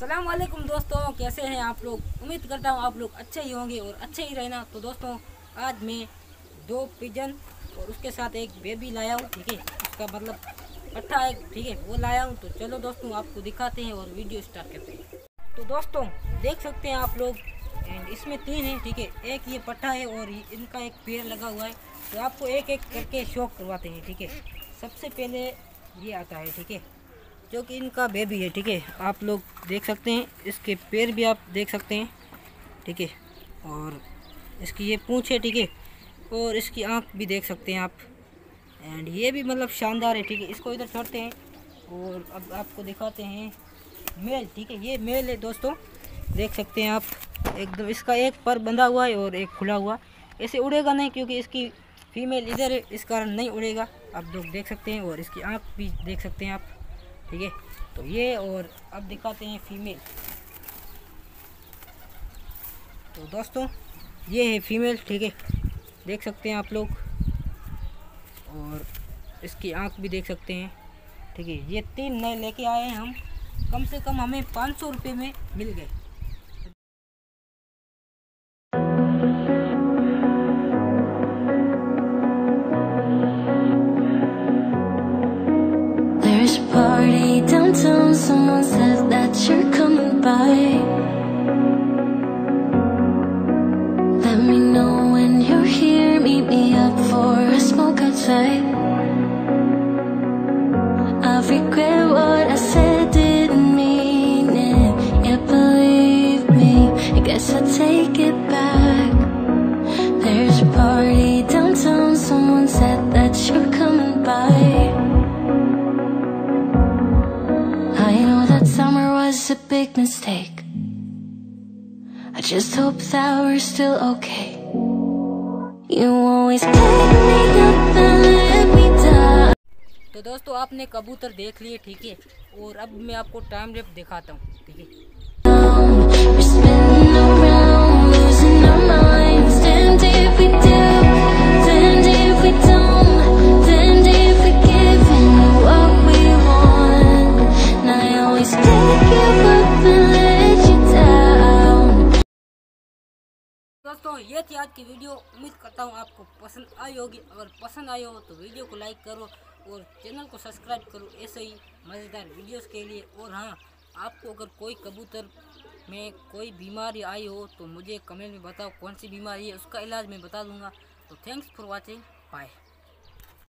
अस्सलाम वालेकुम दोस्तों, कैसे हैं आप लोग? उम्मीद करता हूँ आप लोग अच्छे ही होंगे और अच्छे ही रहना। तो दोस्तों, आज मैं दो पिजन और उसके साथ एक बेबी लाया हूँ, ठीक है? उसका मतलब पट्टा एक, ठीक है? वो लाया हूँ। तो चलो दोस्तों, आपको दिखाते हैं और वीडियो स्टार्ट करते हैं। तो दोस्तों, देख सकते हैं आप लोग इसमें तीन है, ठीक है? एक ये पट्टा है और इनका एक पेड़ लगा हुआ है। तो आपको एक एक करके शौक करवाते हैं, ठीक है? सबसे पहले ये आता है, ठीक है? जो कि इनका बेबी है, ठीक है? आप लोग देख सकते हैं, इसके पैर भी आप देख सकते हैं, ठीक है? और इसकी ये पूँछ है, ठीक है? और इसकी आँख भी देख सकते हैं आप। एंड ये भी मतलब शानदार है, ठीक है? इसको इधर छोड़ते हैं, और अब आपको दिखाते हैं मेल, ठीक है? ये मेल है, दोस्तों। देख सकते हैं आप, एकदम इसका एक पर बंधा हुआ है और एक खुला हुआ। ऐसे उड़ेगा नहीं, क्योंकि इसकी फीमेल इधर है, इस कारण नहीं उड़ेगा। आप लोग देख सकते हैं और इसकी आँख भी देख सकते हैं आप। ठीक है? तो ये और अब दिखाते हैं फीमेल तो दोस्तों, ये है फीमेल ठीक है? देख सकते हैं आप लोग। और इसकी आँख भी देख सकते हैं, ठीक है? ये तीन नए लेके आए हैं हम। कम से कम हमें पाँच सौ रुपये में मिल गए। Party downtown, someone said was a big mistake. I just hope that we're still okay. You always pick me up and let me down. तो दोस्तों आपने कबूतर देख लिए ठीक है और अब मैं आपको टाइम रेप दिखाता हूँ ठीक है दोस्तों, ये थी आज की वीडियो। उम्मीद करता हूँ आपको पसंद आई होगी। अगर पसंद आई हो तो वीडियो को लाइक करो और चैनल को सब्सक्राइब करो। ऐसे ही मज़ेदार वीडियोस के लिए। और हाँ आपको अगर कोई कबूतर में कोई बीमारी आई हो तो मुझे कमेंट में बताओ कौन सी बीमारी है। उसका इलाज मैं बता दूँगा। तो थैंक्स फॉर वॉचिंग बाय